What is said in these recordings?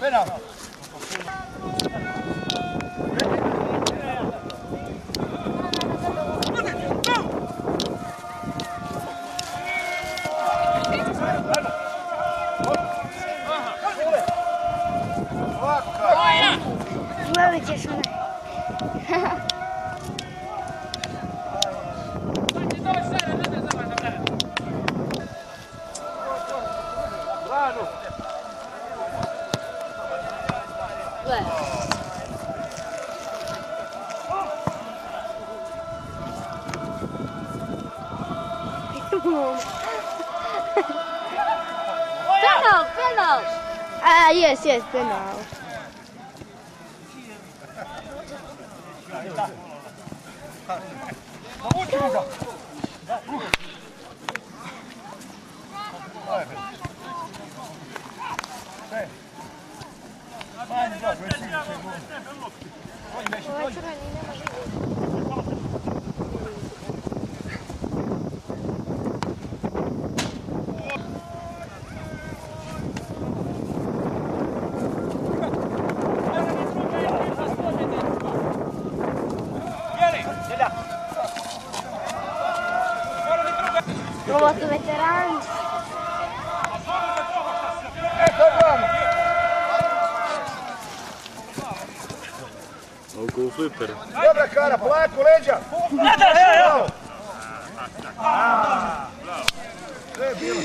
Gledaj A, jes, jes, penal. Ovo su veterani. Oko flipera. Dobra kara, polako, leđa! Sve je bilo.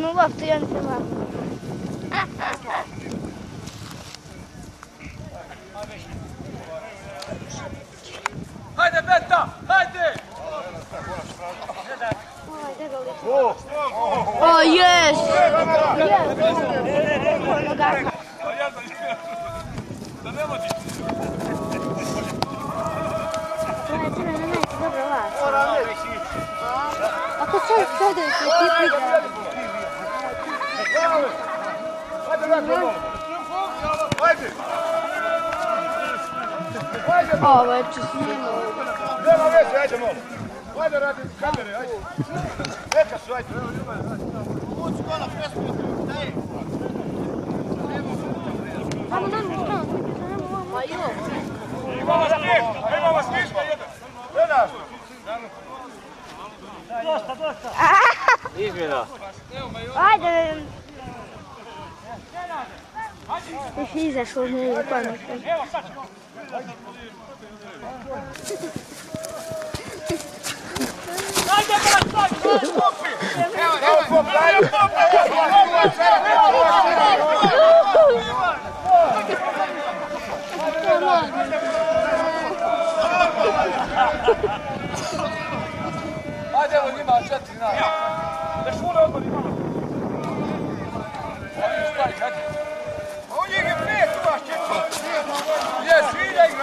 Na loptu i on se vamo. Hajde, Beta! Hajde! O, O, jes! Da ne vodi. Dobro vas. Ako sad sada se ti igra. Hajde, Rako, Hajde! Hajde, Ovo je čisnino. nema veze, ajde malo. Hajde, radi kamere, ajde. Neka su, ajde. Tamo nam, tamo, tamo, Ma jo, Ima vas piješta, ima vas piješta jedan. Gledaš? Izmjena. Ajde. Još izašao iz njega pametno. Evo sad ćemo. Hajde, brat, sad, kupi! Evo, pop, daj. Hajde,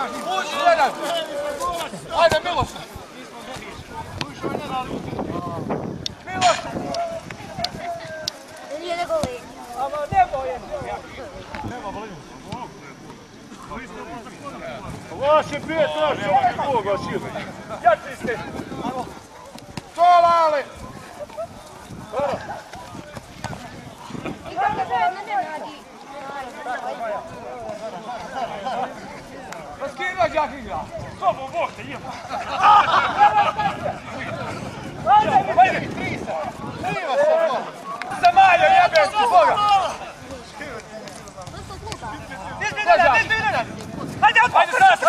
uđi jedan. Hajde, Miloš. Miloš, Nije nego li. ama nebo je. Loš je pet, loš, čovjek Boga, sile. Jači ste. To, Lale. Pa s kim imaš jak igra? Sobo, Bog te ima. Hajde, hajde. Za Malja, jebe, Boga. Nizmi, Nenad, nizmi, Nenad. Hajde, odmah. Hajde, sada se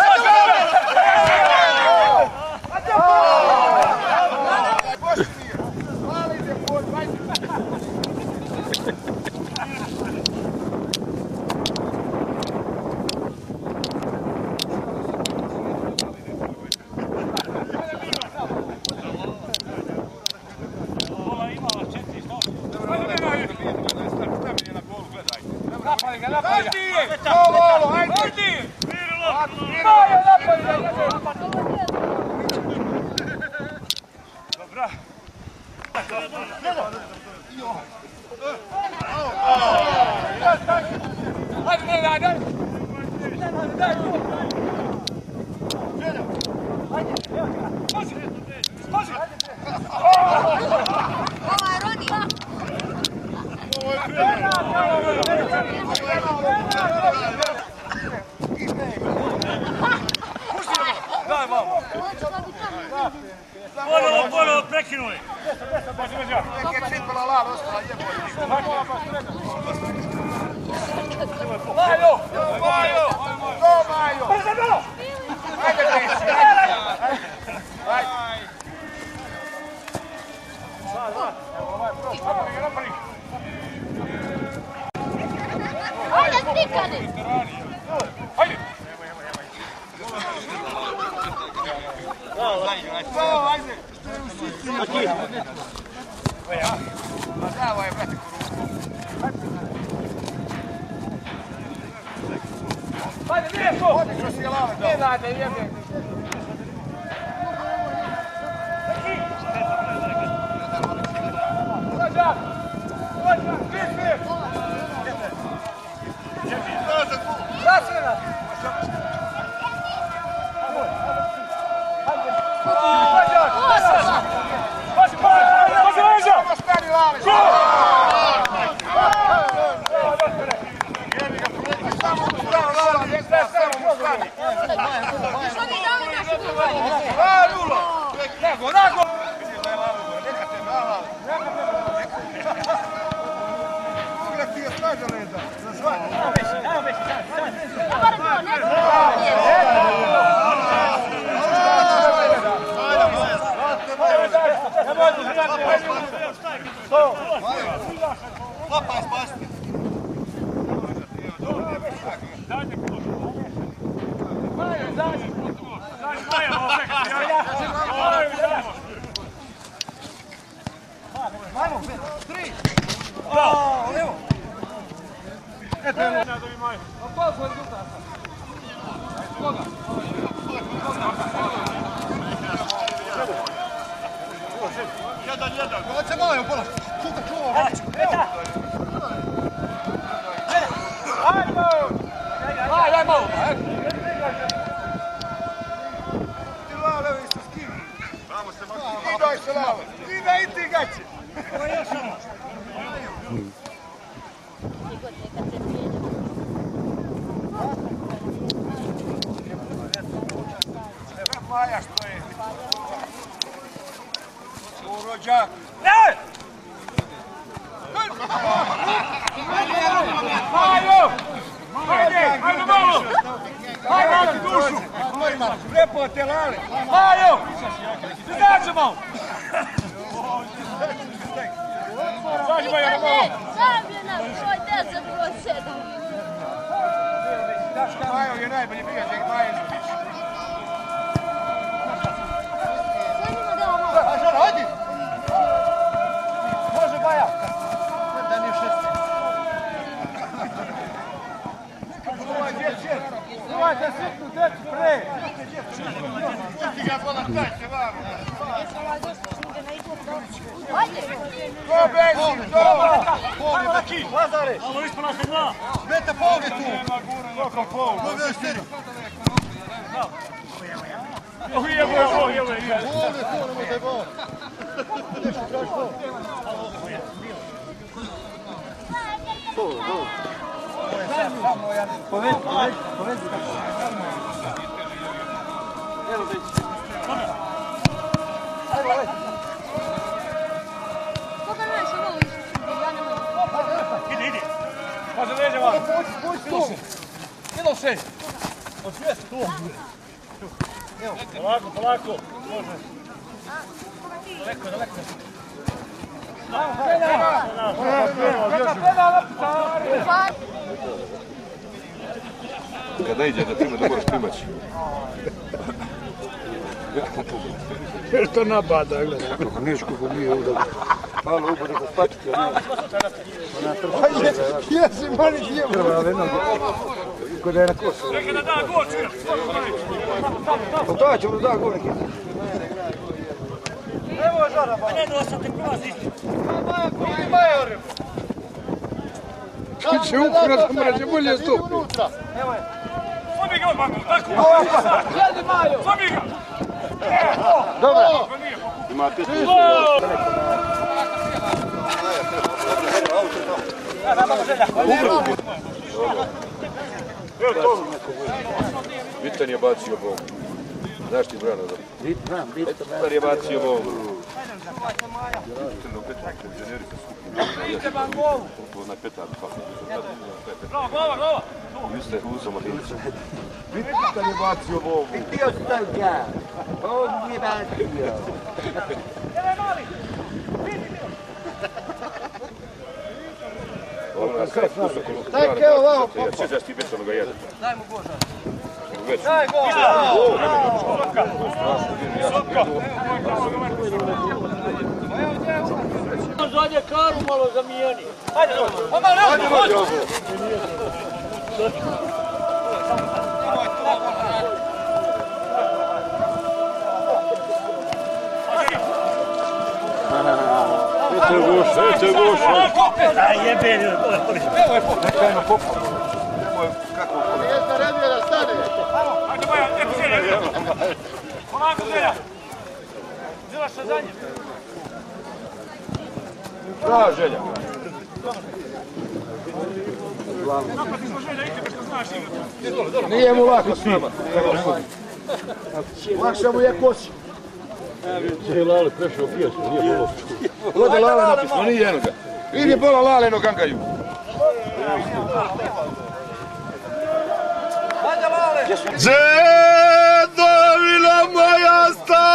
Boš nije. Lale ide pod, ajde. Hajde! Hajde! Hajde! Hajde! Ovo, ajde! Hajde. Majo, Hajde. Dobra. Ajde, ne, Hajde. daj! Daj, daj malo! Ponovo, ponovo prekinuli. Neke cipela lava ostala jebo. Majo! Majo! To, Majo! Ajde, Krisi, ajde! Ajde! Napadi ga, napadi! Ajde, stikani! Ajde! To, ajde! Bravo je, brate, Nago, nago! Vidio da je lava gore, neka te na lava. Ugre ti je snaga leda, za svaki. Dobar to, ne Aj, aj malo! Ti lave, vi su skini. Vamo se maki. I daj se lave. I da i ti gaće. Evo Maja što je. U rođaku. Ne! Majo! Ajde, ajde malo! Ajde, ajde, dušu! Lepo te lale. Majo! Malo! Zađi, Majo, malo! Sam je na broj 10, broj 7. Majo je najbolji prijatelj čuvajte sitnu djecu pre. Ti ga vola staće vam. Ajde! Ko beži, to! Malo ispod naše dva. Koliko pol? Evo, evo, evo, evo. Koga Može leđe malo. Slušaj. Idem se. Polako, polako. Kada pedala, stari. Kada iđe da prima, ne moraš primaći. Što nabada, gledaj. Kako neš kako nije ovdje. Halo, ubude kod pačke. Jesi, mani ti je. Krvave noge. Kod je na kosu. Čekaj da da gol, čuješ. Pa to ćemo da gol neki. Pa ne dosta te prolazi. Ti će ukrat, da mora će bolje stup. Slobi ga odmah, tako. Slobi ga. Imate tu. Bitan je bacio bombu. Znaš ti brano da? Bitan, bitan. je bacio bombu. Na petar, pa. Bravo, glava, glava. Vi ste uzamo lice. Bitan je bacio bombu. Stavlja. On mi bacio. Daj keo vamo, popa. Sjećaš ti besono ga jedan. Daj mu goža. Daj Zadnje karu malo zamijeni. Aj jebe. Jedna reduje da stane. Ajde, Maja, ne psije, ne Polako, Zelja. Zela sa zadnje. Da, želja. Smo znaš. Nije mu lako s nama. Lakše mu je kosi. Ode lale napisno, nije jednoga. Vidi bola lale no gangaju. Zedovina moja stara!